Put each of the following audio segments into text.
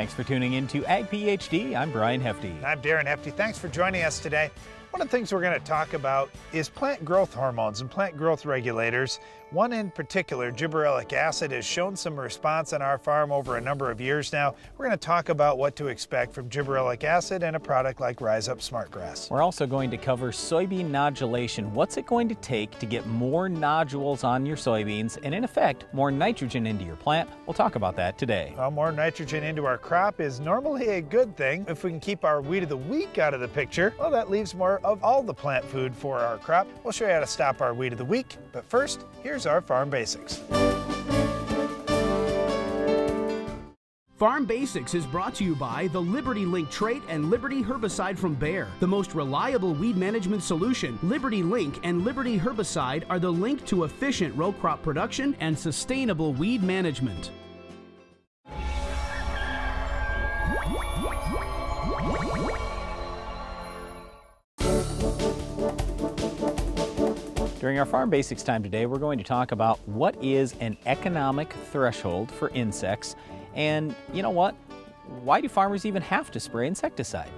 Thanks for tuning in to Ag PhD. I'm Brian Hefty. I'm Darren Hefty. Thanks for joining us today. One of the things we're going to talk about is plant growth hormones and plant growth regulators. One in particular, gibberellic acid, has shown some response on our farm over a number of years now. We're going to talk about what to expect from gibberellic acid and a product like RyzUp SmartGrass. We're also going to cover soybean nodulation. What's it going to take to get more nodules on your soybeans and, in effect, more nitrogen into your plant? We'll talk about that today. Well, more nitrogen into our crop is normally a good thing. If we can keep our weed of the week out of the picture, well, that leaves more of all the plant food for our crop. We'll show you how to stop our weed of the week. But first, here's our farm basics. Farm Basics is brought to you by the Liberty Link trait and Liberty herbicide from Bayer. The most reliable weed management solution, Liberty Link and Liberty herbicide are the link to efficient row crop production and sustainable weed management. During our Farm Basics time today, we're going to talk about what is an economic threshold for insects and you know what? Why do farmers even have to spray insecticide?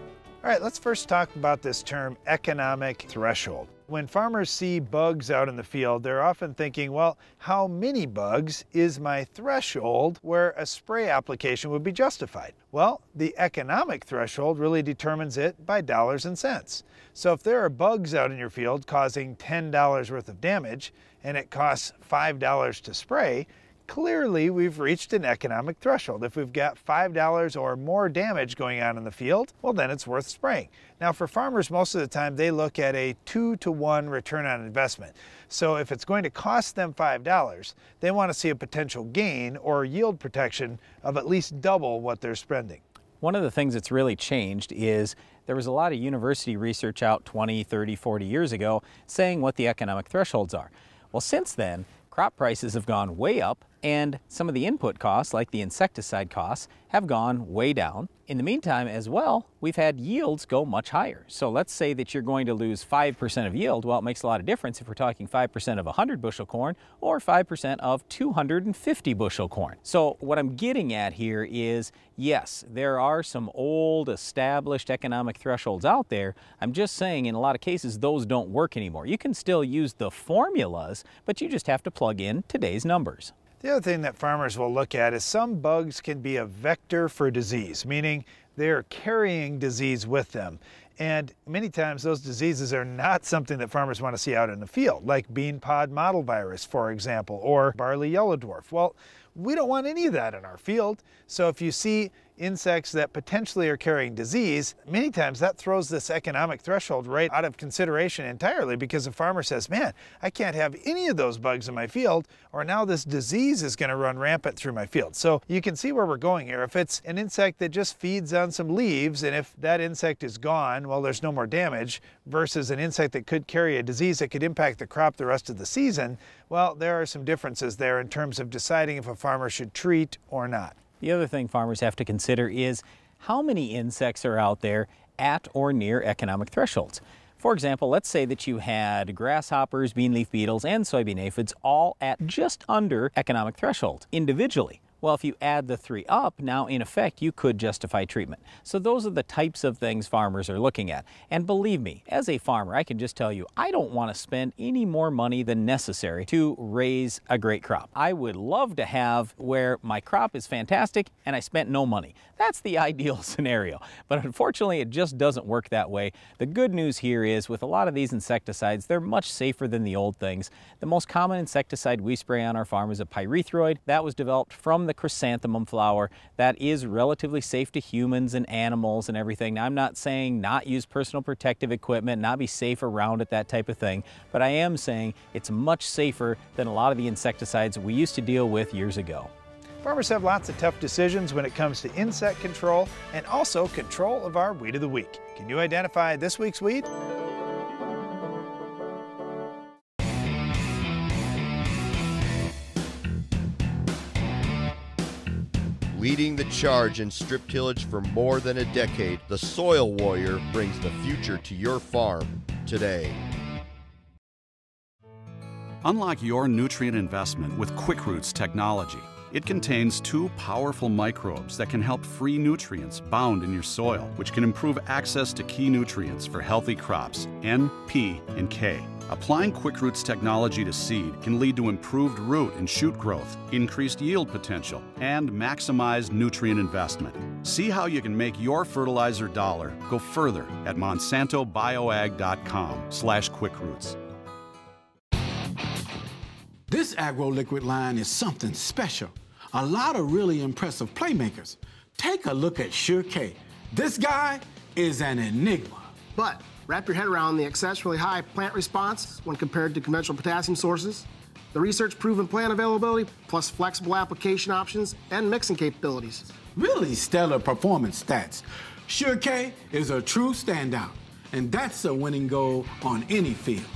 All right, let's first talk about this term economic threshold. When farmers see bugs out in the field, they're often thinking, well, how many bugs is my threshold where a spray application would be justified? Well, the economic threshold really determines it by dollars and cents. So if there are bugs out in your field causing $10 worth of damage and it costs $5 to spray, clearly we've reached an economic threshold. If we've got $5 or more damage going on in the field, well then it's worth spraying. Now for farmers, most of the time they look at a two to one return on investment. So if it's going to cost them $5, they want to see a potential gain or yield protection of at least double what they're spending. One of the things that's really changed is there was a lot of university research out 20, 30, 40 years ago saying what the economic thresholds are. Well, since then, crop prices have gone way up and some of the input costs, like the insecticide costs, have gone way down. In the meantime, as well, we've had yields go much higher. So let's say that you're going to lose 5% of yield. Well, it makes a lot of difference if we're talking 5% of 100 bushel corn or 5% of 250 bushel corn. So what I'm getting at here is, yes, there are some old established economic thresholds out there. I'm just saying in a lot of cases, those don't work anymore. You can still use the formulas, but you just have to plug in today's numbers. The other thing that farmers will look at is some bugs can be a vector for disease, meaning they're carrying disease with them. And many times those diseases are not something that farmers want to see out in the field, like bean pod mottle virus, for example, or barley yellow dwarf. Well, we don't want any of that in our field. So if you see insects that potentially are carrying disease, many times that throws this economic threshold right out of consideration entirely because the farmer says, man, I can't have any of those bugs in my field, or now this disease is going to run rampant through my field. So you can see where we're going here. If it's an insect that just feeds on some leaves, and if that insect is gone, well, there's no more damage, versus an insect that could carry a disease that could impact the crop the rest of the season, well, there are some differences there in terms of deciding if a farmer should treat or not. The other thing farmers have to consider is how many insects are out there at or near economic thresholds. For example, let's say that you had grasshoppers, bean leaf beetles, and soybean aphids all at just under economic threshold individually. Well, if you add the three up, now in effect you could justify treatment. So those are the types of things farmers are looking at. And believe me, as a farmer, I can just tell you, I don't want to spend any more money than necessary to raise a great crop. I would love to have where my crop is fantastic and I spent no money. That's the ideal scenario. But unfortunately, it just doesn't work that way. The good news here is with a lot of these insecticides, they're much safer than the old things. The most common insecticide we spray on our farm is a pyrethroid. That was developed from the the chrysanthemum flower that is relatively safe to humans and animals and everything. Now, I'm not saying not use personal protective equipment, not be safe around it, that type of thing, but I am saying it's much safer than a lot of the insecticides we used to deal with years ago. Farmers have lots of tough decisions when it comes to insect control and also control of our weed of the week. Can you identify this week's weed? Leading the charge in strip tillage for more than a decade, the Soil Warrior brings the future to your farm today. Unlock your nutrient investment with QuickRoots technology. It contains two powerful microbes that can help free nutrients bound in your soil, which can improve access to key nutrients for healthy crops N, P, and K. Applying QuickRoots technology to seed can lead to improved root and shoot growth, increased yield potential, and maximized nutrient investment. See how you can make your fertilizer dollar go further at monsantobioag.com slash quickroots. This agro liquid line is something special. A lot of really impressive playmakers. Take a look at Sure K. This guy is an enigma. But wrap your head around the exceptionally high plant response when compared to conventional potassium sources, the research proven plant availability, plus flexible application options and mixing capabilities. Really stellar performance stats. Sure K is a true standout, and that's a winning goal on any field.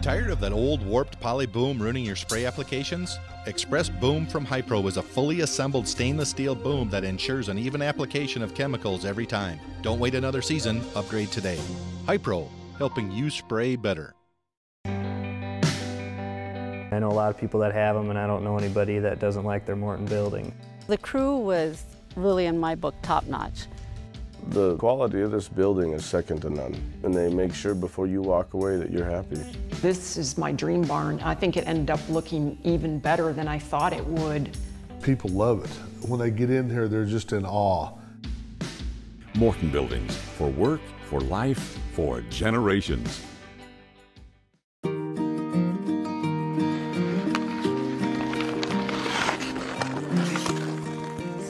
Tired of that old warped poly boom ruining your spray applications? Express Boom from Hypro is a fully assembled stainless steel boom that ensures an even application of chemicals every time. Don't wait another season, upgrade today. Hypro, helping you spray better. I know a lot of people that have them, and I don't know anybody that doesn't like their Morton building. The crew was really, in my book, top notch. The quality of this building is second to none, and they make sure before you walk away that you're happy. This is my dream barn. I think it ended up looking even better than I thought it would. People love it. When they get in here, they're just in awe. Morton Buildings, for work, for life, for generations.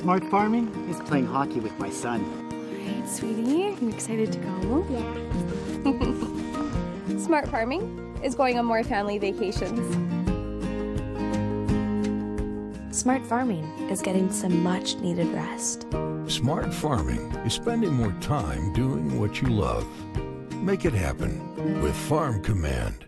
Smart farming is playing hockey with my son. All right, sweetie, I'm excited to go. Yeah. Smart farming is going on more family vacations. Smart farming is getting some much needed rest. Smart farming is spending more time doing what you love. Make it happen with Farm Command.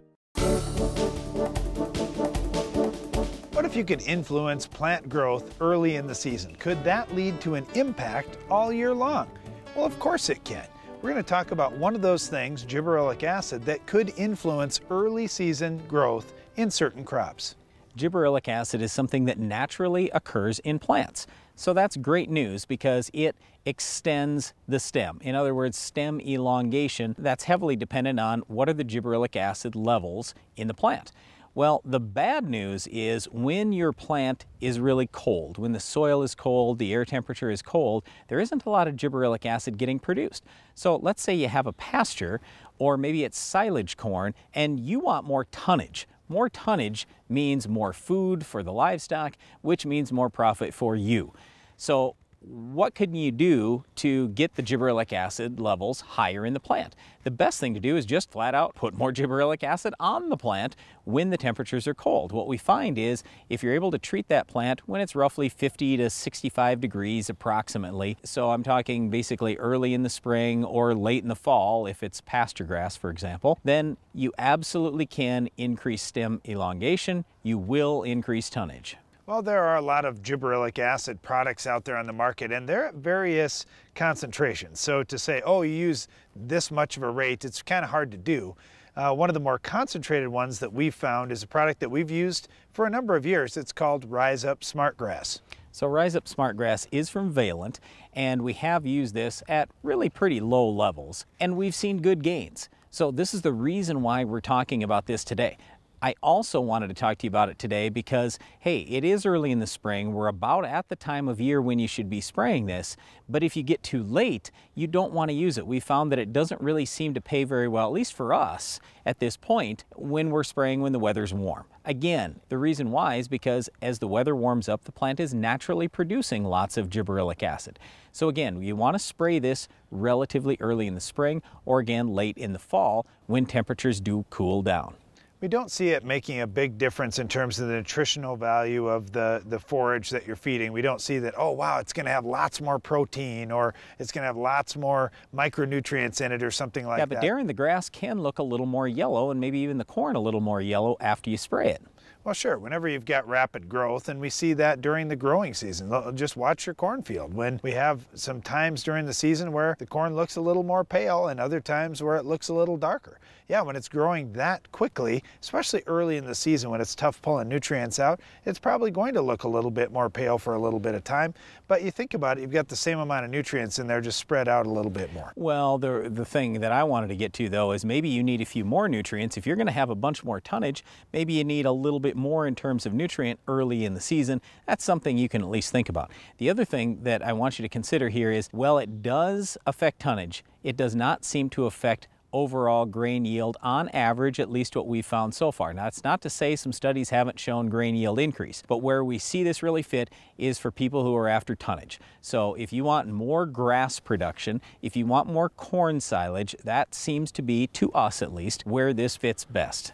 What if you could influence plant growth early in the season? Could that lead to an impact all year long? Well, of course it can. We're going to talk about one of those things, gibberellic acid, that could influence early season growth in certain crops. Gibberellic acid is something that naturally occurs in plants. So that's great news because it extends the stem. In other words, stem elongation, that's heavily dependent on what are the gibberellic acid levels in the plant. Well, the bad news is when your plant is really cold, when the soil is cold, the air temperature is cold, there isn't a lot of gibberellic acid getting produced. So let's say you have a pasture or maybe it's silage corn and you want more tonnage. More tonnage means more food for the livestock, which means more profit for you. So what can you do to get the gibberellic acid levels higher in the plant? The best thing to do is just flat out put more gibberellic acid on the plant when the temperatures are cold. What we find is if you're able to treat that plant when it's roughly 50 to 65 degrees approximately, so I'm talking basically early in the spring or late in the fall if it's pasture grass for example, then you absolutely can increase stem elongation, you will increase tonnage. Well, there are a lot of gibberellic acid products out there on the market, and they're at various concentrations. So to say, oh, you use this much of a rate, it's kind of hard to do. Uh, one of the more concentrated ones that we've found is a product that we've used for a number of years. It's called Rise Up Smartgrass. So RyzUp SmartGrass is from Valent, and we have used this at really pretty low levels, and we've seen good gains. So this is the reason why we're talking about this today. I also wanted to talk to you about it today because, hey, it is early in the spring. We're about at the time of year when you should be spraying this, but if you get too late, you don't want to use it. We found that it doesn't really seem to pay very well, at least for us at this point, when we're spraying when the weather's warm. Again, the reason why is because as the weather warms up, the plant is naturally producing lots of gibberellic acid. So again, you want to spray this relatively early in the spring or again late in the fall when temperatures do cool down we don't see it making a big difference in terms of the nutritional value of the, the forage that you're feeding. We don't see that, oh wow, it's going to have lots more protein or it's going to have lots more micronutrients in it or something like that. Yeah, but that. Darren, the grass can look a little more yellow and maybe even the corn a little more yellow after you spray it. Well, sure. Whenever you've got rapid growth, and we see that during the growing season. Just watch your cornfield. When we have some times during the season where the corn looks a little more pale and other times where it looks a little darker. Yeah, when it's growing that quickly, especially early in the season when it's tough pulling nutrients out, it's probably going to look a little bit more pale for a little bit of time. But you think about it, you've got the same amount of nutrients in there, just spread out a little bit more. Well, the, the thing that I wanted to get to though is maybe you need a few more nutrients. If you're going to have a bunch more tonnage, maybe you need a little bit more in terms of nutrient early in the season. That's something you can at least think about. The other thing that I want you to consider here is, well, it does affect tonnage. It does not seem to affect overall grain yield on average, at least what we've found so far. Now, it's not to say some studies haven't shown grain yield increase, but where we see this really fit is for people who are after tonnage. So if you want more grass production, if you want more corn silage, that seems to be, to us at least, where this fits best.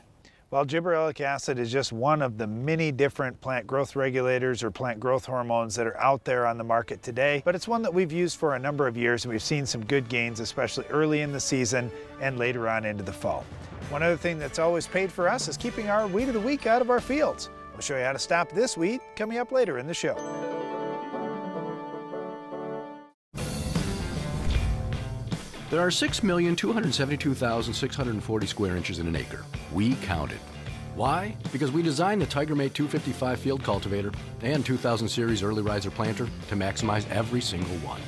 Well, gibberellic acid is just one of the many different plant growth regulators or plant growth hormones that are out there on the market today, but it's one that we've used for a number of years and we've seen some good gains, especially early in the season and later on into the fall. One other thing that's always paid for us is keeping our weed of the week out of our fields. We'll show you how to stop this weed coming up later in the show. There are 6,272,640 square inches in an acre. We counted. Why? Because we designed the TigerMate 255 field cultivator and 2000 series early riser planter to maximize every single one.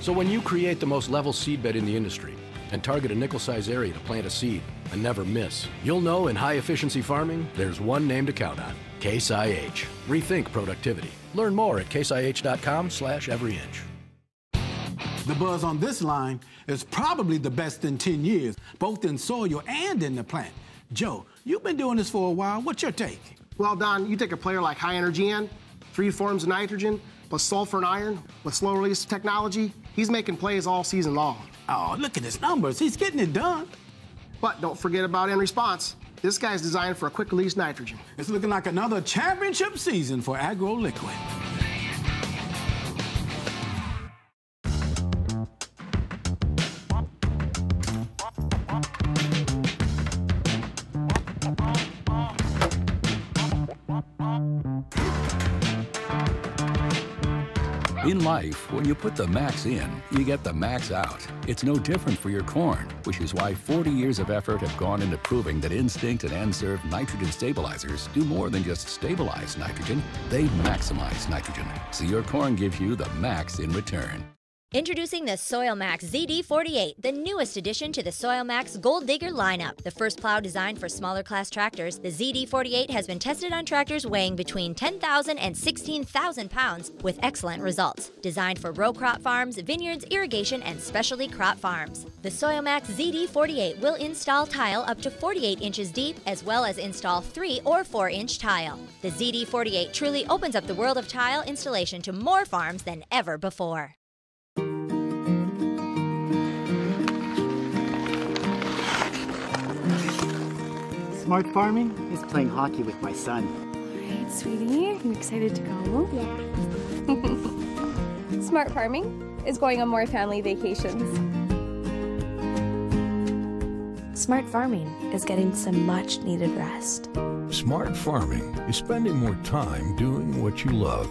So when you create the most level seedbed in the industry and target a nickel size area to plant a seed and never miss, you'll know in high efficiency farming, there's one name to count on. Case IH. Rethink productivity. Learn more at caseih.com slash. The buzz on this line is probably the best in 10 years, both in soil and in the plant. Joe, you've been doing this for a while. What's your take? Well, Don, you take a player like High NRG-N, three forms of nitrogen, plus sulfur and iron, with slow release technology, he's making plays all season long. Oh, look at his numbers. He's getting it done. But don't forget about in response. This guy's designed for a quick release nitrogen. It's looking like another championship season for Agro Liquid. Life, when you put the max in, you get the max out. It's no different for your corn, which is why 40 years of effort have gone into proving that Instinct and N-Serve nitrogen stabilizers do more than just stabilize nitrogen, they maximize nitrogen, so your corn gives you the max in return. Introducing the SoilMax ZD48, the newest addition to the SoilMax Gold Digger lineup. The first plow designed for smaller class tractors, the ZD48 has been tested on tractors weighing between 10,000 and 16,000 pounds with excellent results. Designed for row crop farms, vineyards, irrigation, and specialty crop farms. The SoilMax ZD48 will install tile up to 48 inches deep as well as install 3 or 4 inch tile. The ZD48 truly opens up the world of tile installation to more farms than ever before. Smart farming is playing hockey with my son. Alright, sweetie, you excited to go? Yeah. Smart farming is going on more family vacations. Smart farming is getting some much needed rest. Smart farming is spending more time doing what you love.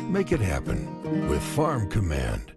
Make it happen with Farm Command.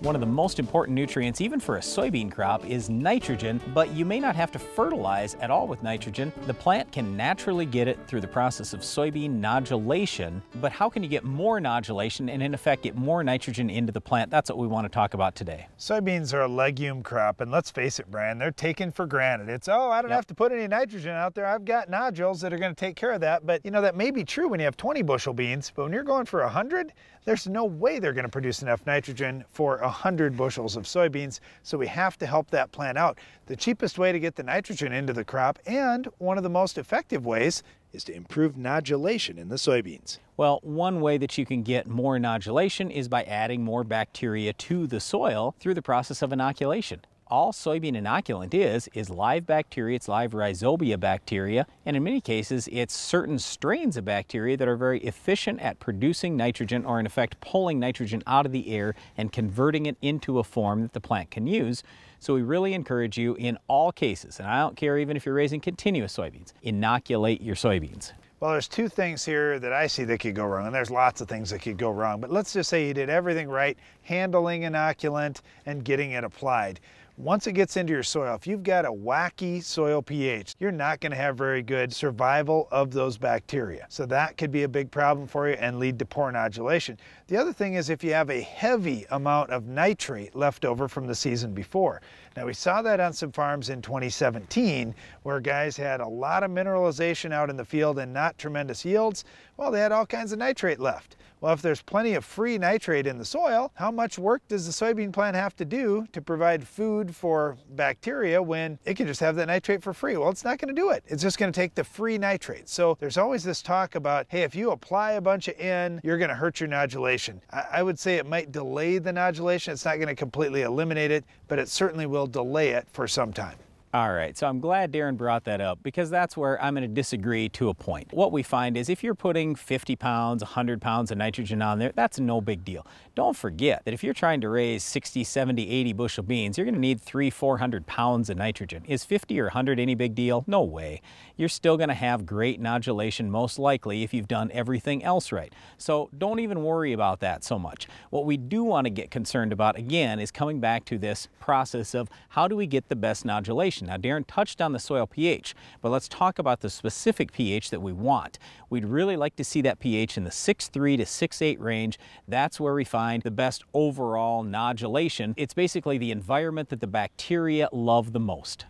One of the most important nutrients, even for a soybean crop, is nitrogen, but you may not have to fertilize at all with nitrogen. The plant can naturally get it through the process of soybean nodulation, but how can you get more nodulation and in effect get more nitrogen into the plant? That's what we want to talk about today. Soybeans are a legume crop, and let's face it, Brian, they're taken for granted. It's, oh, I don't Yep. have to put any nitrogen out there. I've got nodules that are going to take care of that. But, you know, that may be true when you have 20 bushel beans, but when you're going for 100, there's no way they're going to produce enough nitrogen for 100 bushels of soybeans. So we have to help that plant out. The cheapest way to get the nitrogen into the crop and one of the most effective ways is to improve nodulation in the soybeans. Well, one way that you can get more nodulation is by adding more bacteria to the soil through the process of inoculation. All soybean inoculant is, is live bacteria, it's live rhizobia bacteria, and in many cases, it's certain strains of bacteria that are very efficient at producing nitrogen or in effect pulling nitrogen out of the air and converting it into a form that the plant can use So we really encourage you in all cases, and I don't care even if you're raising continuous soybeans, inoculate your soybeans. Well, there's two things here that I see that could go wrong, and there's lots of things that could go wrong. But let's just say you did everything right, handling inoculant and getting it applied. Once it gets into your soil, if you've got a wacky soil pH, you're not going to have very good survival of those bacteria. So that could be a big problem for you and lead to poor nodulation. The other thing is if you have a heavy amount of nitrate left over from the season before. Now we saw that on some farms in 2017 where guys had a lot of mineralization out in the field and not tremendous yields. Well, they had all kinds of nitrate left. Well, if there's plenty of free nitrate in the soil, how much work does the soybean plant have to do to provide food for bacteria when it can just have that nitrate for free? Well, it's not going to do it. It's just going to take the free nitrate. So there's always this talk about, hey, if you apply a bunch of N, you're going to hurt your nodulation. I, I would say it might delay the nodulation. It's not going to completely eliminate it, but it certainly will delay it for some time. All right, so I'm glad Darren brought that up because that's where I'm going to disagree to a point. What we find is if you're putting 50 pounds, 100 pounds of nitrogen on there, that's no big deal. Don't forget that if you're trying to raise 60, 70, 80 bushel beans, you're going to need three, 400 pounds of nitrogen. Is 50 or 100 any big deal? No way. You're still going to have great nodulation most likely if you've done everything else right. So don't even worry about that so much. What we do want to get concerned about again is coming back to this process of how do we get the best nodulation? Now Darren touched on the soil pH, but let's talk about the specific pH that we want. We'd really like to see that pH in the 6.3 to 6.8 range. That's where we find the best overall nodulation. It's basically the environment that the bacteria love the most.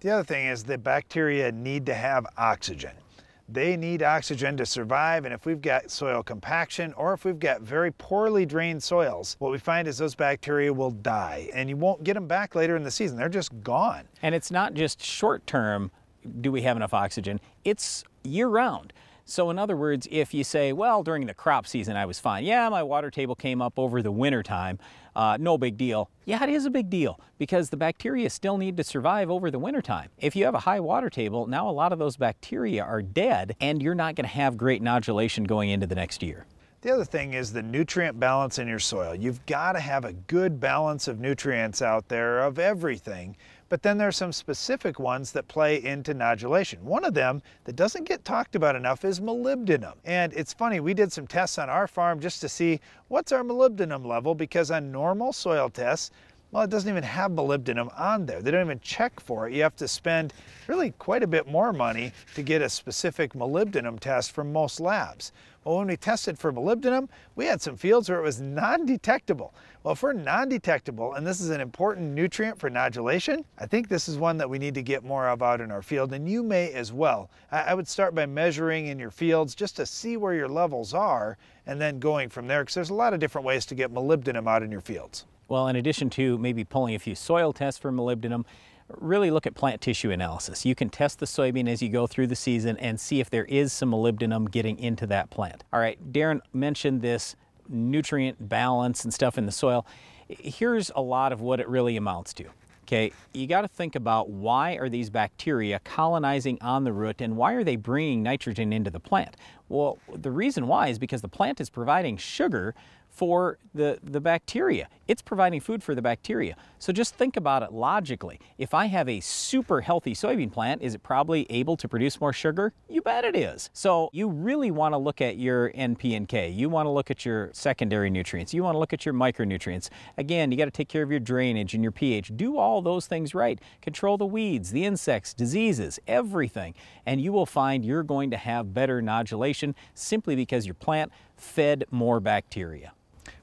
The other thing is that bacteria need to have oxygen. They need oxygen to survive, and if we've got soil compaction or if we've got very poorly drained soils, what we find is those bacteria will die, and you won't get them back later in the season. They're just gone. And it's not just short term, do we have enough oxygen? It's year round. So in other words, if you say, well, during the crop season I was fine. Yeah, my water table came up over the winter time. Uh, no big deal. Yeah, it is a big deal because the bacteria still need to survive over the winter time. If you have a high water table, now a lot of those bacteria are dead and you're not going to have great nodulation going into the next year. The other thing is the nutrient balance in your soil. You've got to have a good balance of nutrients out there of everything but then there are some specific ones that play into nodulation. One of them that doesn't get talked about enough is molybdenum. And it's funny, we did some tests on our farm just to see what's our molybdenum level because on normal soil tests, well, it doesn't even have molybdenum on there. They don't even check for it. You have to spend really quite a bit more money to get a specific molybdenum test from most labs. Well, when we tested for molybdenum, we had some fields where it was non-detectable. Well, if we're non-detectable, and this is an important nutrient for nodulation, I think this is one that we need to get more of out in our field, and you may as well. I would start by measuring in your fields just to see where your levels are, and then going from there, because there's a lot of different ways to get molybdenum out in your fields. Well, in addition to maybe pulling a few soil tests for molybdenum, really look at plant tissue analysis. You can test the soybean as you go through the season and see if there is some molybdenum getting into that plant. All right, Darren mentioned this nutrient balance and stuff in the soil. Here's a lot of what it really amounts to. Okay, you got to think about why are these bacteria colonizing on the root and why are they bringing nitrogen into the plant? Well, the reason why is because the plant is providing sugar for the, the bacteria. It's providing food for the bacteria. So just think about it logically. If I have a super healthy soybean plant, is it probably able to produce more sugar? You bet it is. So you really want to look at your NP and K. You want to look at your secondary nutrients. You want to look at your micronutrients. Again, you got to take care of your drainage and your pH. Do all those things right. Control the weeds, the insects, diseases, everything. And you will find you're going to have better nodulation simply because your plant fed more bacteria.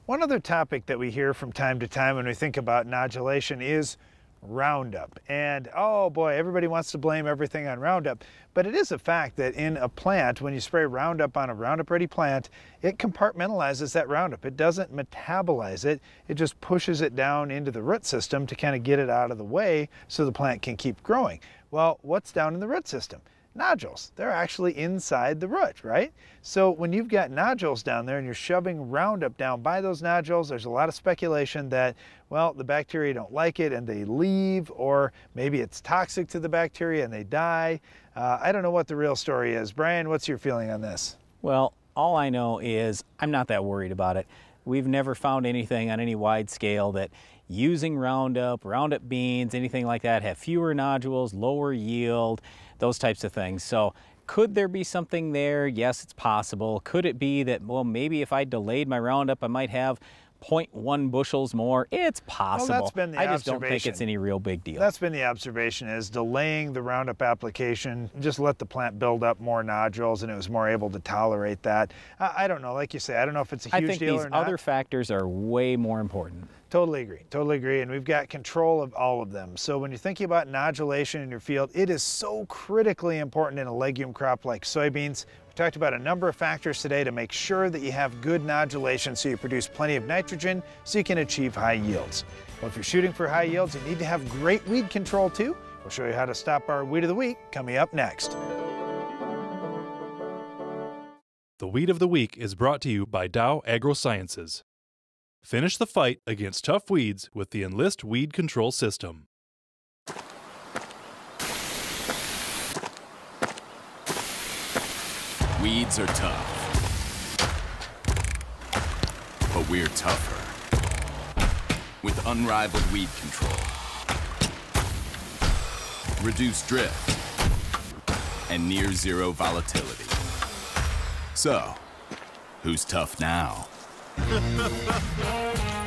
One other topic that we hear from time to time when we think about nodulation is Roundup. And oh boy, everybody wants to blame everything on Roundup. But it is a fact that in a plant, when you spray Roundup on a Roundup ready plant, it compartmentalizes that Roundup. It doesn't metabolize it, it just pushes it down into the root system to kind of get it out of the way so the plant can keep growing. Well, what's down in the root system? Nodules. They're actually inside the root, right? So when you've got nodules down there and you're shoving Roundup down by those nodules, there's a lot of speculation that, well, the bacteria don't like it and they leave, or maybe it's toxic to the bacteria and they die. Uh, I don't know what the real story is. Brian, what's your feeling on this? Well, all I know is I'm not that worried about it we've never found anything on any wide scale that using Roundup, Roundup beans, anything like that have fewer nodules, lower yield, those types of things. So could there be something there? Yes, it's possible. Could it be that, well, maybe if I delayed my Roundup, I might have 0.1 bushels more. It's possible. Well, that's been the I just don't think it's any real big deal. That's been the observation is delaying the Roundup application, just let the plant build up more nodules and it was more able to tolerate that. I, I don't know, like you say, I don't know if it's a huge deal these or not. other factors are way more important. Totally agree. Totally agree. And we've got control of all of them. So when you're thinking about nodulation in your field, it is so critically important in a legume crop like soybeans. We talked about a number of factors today to make sure that you have good nodulation so you produce plenty of nitrogen so you can achieve high yields. Well, if you're shooting for high yields, you need to have great weed control too. We'll show you how to stop our weed of the week coming up next. The Weed of the Week is brought to you by Dow AgroSciences. Finish the fight against tough weeds with the Enlist Weed Control System. Weeds are tough. But we're tougher. With unrivaled weed control. Reduced drift. And near zero volatility. So, who's tough now? Ha ha ha ha!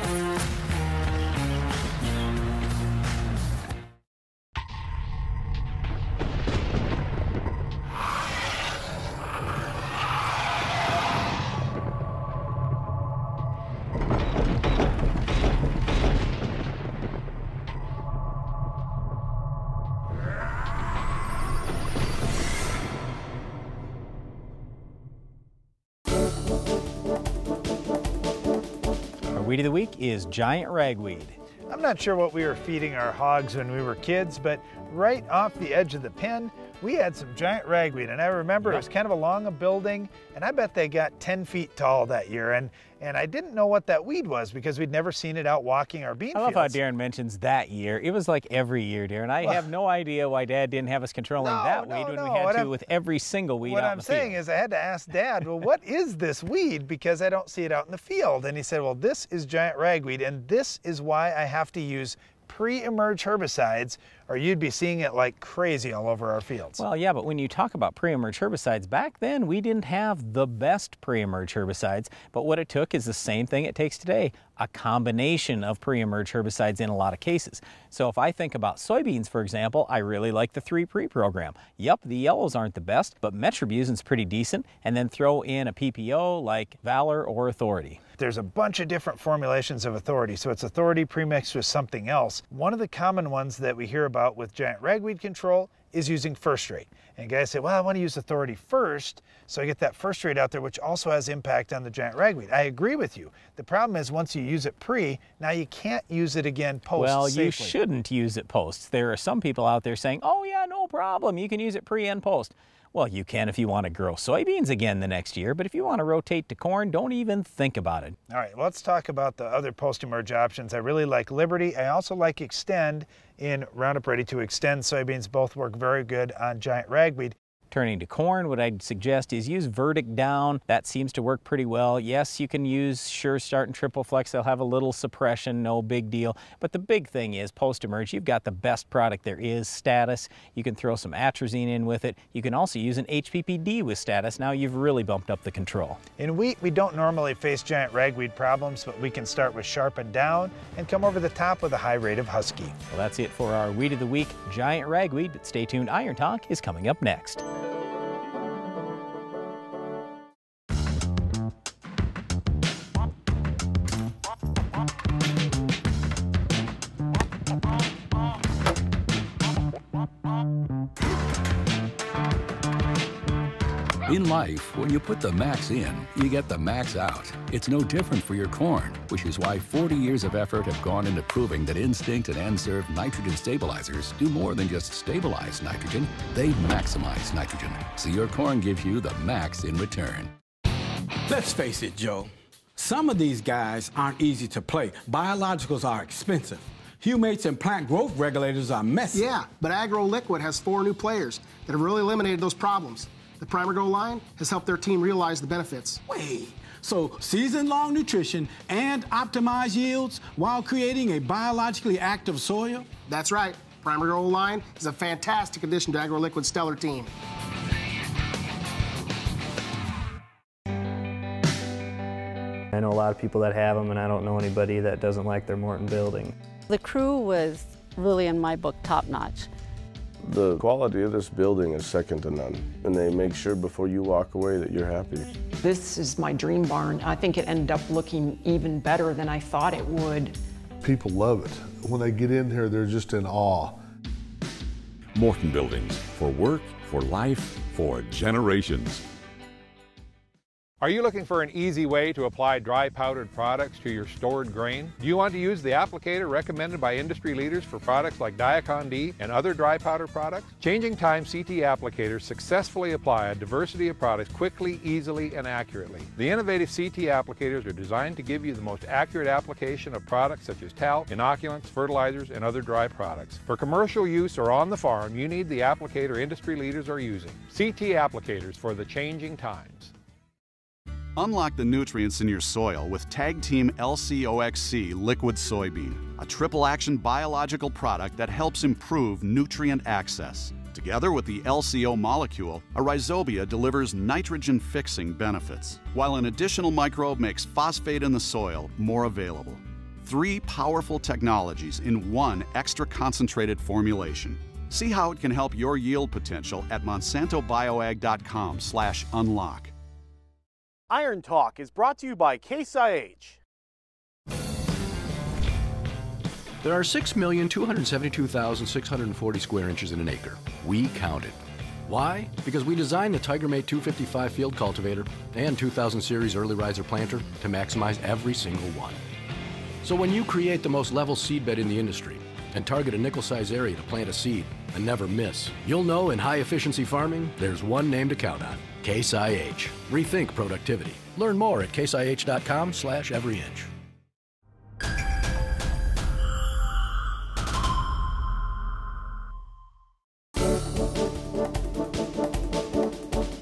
Weed of the week is giant ragweed. I'm not sure what we were feeding our hogs when we were kids, but right off the edge of the pen, we had some giant ragweed. And I remember it was kind of along a building, and I bet they got 10 feet tall that year. And, and I didn't know what that weed was because we'd never seen it out walking our bean I love fields. how Darren mentions that year. It was like every year, Darren. I Well- have no idea why Dad didn't have us controlling No, that no, weed when no. we had What to I'm- with every single weed what out I'm saying field. is I had to ask Dad, well, what is this weed? Because I don't see it out in the field. And he said, well, this is giant ragweed, and this is why I have to use pre-emerge herbicides, or you'd be seeing it like crazy all over our fields. Well, yeah, but when you talk about pre-emerge herbicides, back then we didn't have the best pre-emerge herbicides, but what it took is the same thing it takes today, a combination of pre-emerge herbicides in a lot of cases. So if I think about soybeans, for example, I really like the 3-Pre program. Yup, the yellows aren't the best, but metribuzin's pretty decent, and then throw in a PPO like Valor or Authority. There's a bunch of different formulations of authority, so it's authority premixed with something else. One of the common ones that we hear about with giant ragweed control is using first rate. And guys say, well, I want to use authority first, so I get that first rate out there, which also has impact on the giant ragweed. I agree with you. The problem is once you use it pre, now you can't use it again post Well, safely. you shouldn't use it post. There are some people out there saying, oh yeah, no problem, you can use it pre and post. Well, you can if you want to grow soybeans again the next year, but if you want to rotate to corn, don't even think about it. All right, let's talk about the other post-emerge options. I really like Liberty. I also like Xtend in Roundup Ready to Xtend soybeans. Both work very good on giant ragweed. Turning to corn, what I'd suggest is use Verdict down. That seems to work pretty well. Yes, you can use Sure Start and Triple Flex. They'll have a little suppression, no big deal. But the big thing is post-emerge, you've got the best product there is, Status. You can throw some atrazine in with it. You can also use an HPPD with Status. Now you've really bumped up the control. In wheat, we don't normally face giant ragweed problems, but we can start with sharpen down and come over the top with a high rate of Huskie. Well, that's it for our Weed of the Week, Giant Ragweed. But stay tuned, Iron Talk is coming up next. Life, when you put the max in, you get the max out. It's no different for your corn, which is why 40 years of effort have gone into proving that Instinct and N-Serve nitrogen stabilizers do more than just stabilize nitrogen, they maximize nitrogen, so your corn gives you the max in return. Let's face it, Joe. Some of these guys aren't easy to play. Biologicals are expensive. Humates and plant growth regulators are messy. Yeah, but Agro Liquid has four new players that have really eliminated those problems. The Primagro line has helped their team realize the benefits. Wait, So season-long nutrition and optimize yields while creating a biologically active soil? That's right. Primagro line is a fantastic addition to AgroLiquid's stellar team. I know a lot of people that have them, and I don't know anybody that doesn't like their Morton building. The crew was really, in my book, top notch. The quality of this building is second to none, and they make sure before you walk away that you're happy. This is my dream barn. I think it ended up looking even better than I thought it would. People love it. When they get in here, they're just in awe. Morton Buildings, for work, for life, for generations. Are you looking for an easy way to apply dry powdered products to your stored grain? Do you want to use the applicator recommended by industry leaders for products like Diacon D and other dry powder products? Changing Time CT applicators successfully apply a diversity of products quickly, easily, and accurately. The innovative CT applicators are designed to give you the most accurate application of products such as talc, inoculants, fertilizers, and other dry products. For commercial use or on the farm, you need the applicator industry leaders are using. CT applicators for the changing times. Unlock the nutrients in your soil with Tag Team LCOXC liquid soybean, a triple action biological product that helps improve nutrient access. Together with the LCO molecule, a rhizobia delivers nitrogen fixing benefits, while an additional microbe makes phosphate in the soil more available. Three powerful technologies in one extra concentrated formulation. See how it can help your yield potential at monsantobioag.com/unlock. Iron Talk is brought to you by Case IH. There are 6,272,640 square inches in an acre. We counted. Why? Because we designed the TigerMate 255 field cultivator and 2000 series early riser planter to maximize every single one. So when you create the most level seedbed in the industry and target a nickel size area to plant a seed and never miss, you'll know in high efficiency farming, there's one name to count on. Case IH. Rethink productivity. Learn more at caseih.com slash every inch.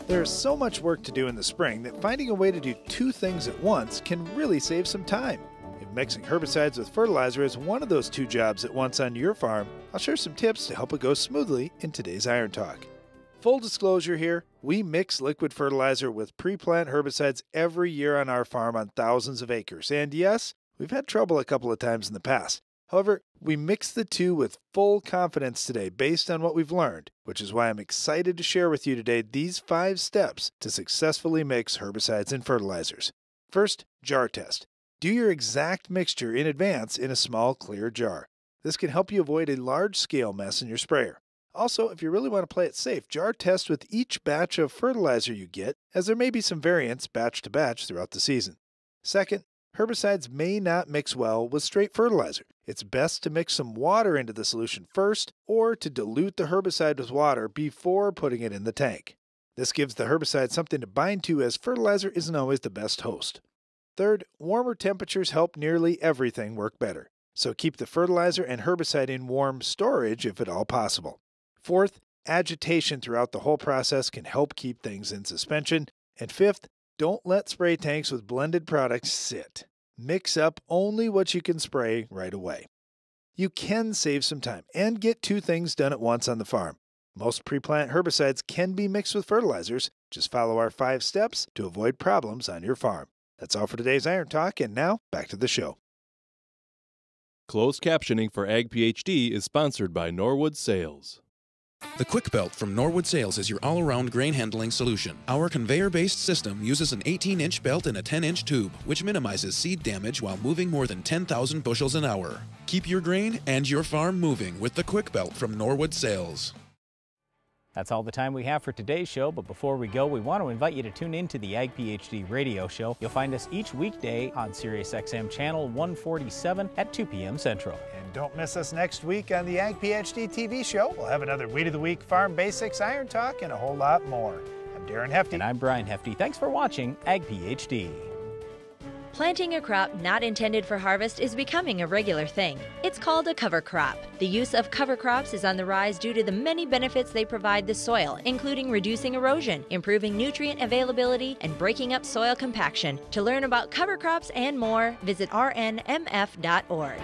There's so much work to do in the spring that finding a way to do two things at once can really save some time. If mixing herbicides with fertilizer is one of those two jobs at once on your farm, I'll share some tips to help it go smoothly in today's Iron Talk. Full disclosure here, we mix liquid fertilizer with pre plant herbicides every year on our farm on thousands of acres. And yes, we've had trouble a couple of times in the past. However, we mix the two with full confidence today based on what we've learned, which is why I'm excited to share with you today these five steps to successfully mix herbicides and fertilizers. First, jar test. Do your exact mixture in advance in a small, clear jar. This can help you avoid a large scale mess in your sprayer. Also, if you really want to play it safe, jar test with each batch of fertilizer you get, as there may be some variance batch to batch throughout the season. Second, herbicides may not mix well with straight fertilizer. It's best to mix some water into the solution first or to dilute the herbicide with water before putting it in the tank. This gives the herbicide something to bind to as fertilizer isn't always the best host. Third, warmer temperatures help nearly everything work better. So keep the fertilizer and herbicide in warm storage if at all possible. Fourth, agitation throughout the whole process can help keep things in suspension. And fifth, don't let spray tanks with blended products sit. Mix up only what you can spray right away. You can save some time and get two things done at once on the farm. Most pre-plant herbicides can be mixed with fertilizers. Just follow our five steps to avoid problems on your farm. That's all for today's Iron Talk, and now back to the show. Closed captioning for Ag PhD is sponsored by Norwood Sales. The Quick Belt from Norwood Sales is your all around grain handling solution. Our conveyor based system uses an 18 inch belt and a 10 inch tube, which minimizes seed damage while moving more than 10,000 bushels an hour. Keep your grain and your farm moving with the Quick Belt from Norwood Sales. That's all the time we have for today's show, but before we go, we want to invite you to tune in to the Ag PhD radio show. You'll find us each weekday on SiriusXM channel 147 at 2 p.m. Central. And don't miss us next week on the Ag PhD TV show. We'll have another Weed of the Week, Farm Basics, Iron Talk, and a whole lot more. I'm Darren Hefty. And I'm Brian Hefty. Thanks for watching Ag PhD. Planting a crop not intended for harvest is becoming a regular thing. It's called a cover crop. The use of cover crops is on the rise due to the many benefits they provide the soil, including reducing erosion, improving nutrient availability, and breaking up soil compaction. To learn about cover crops and more, visit rnmf.org.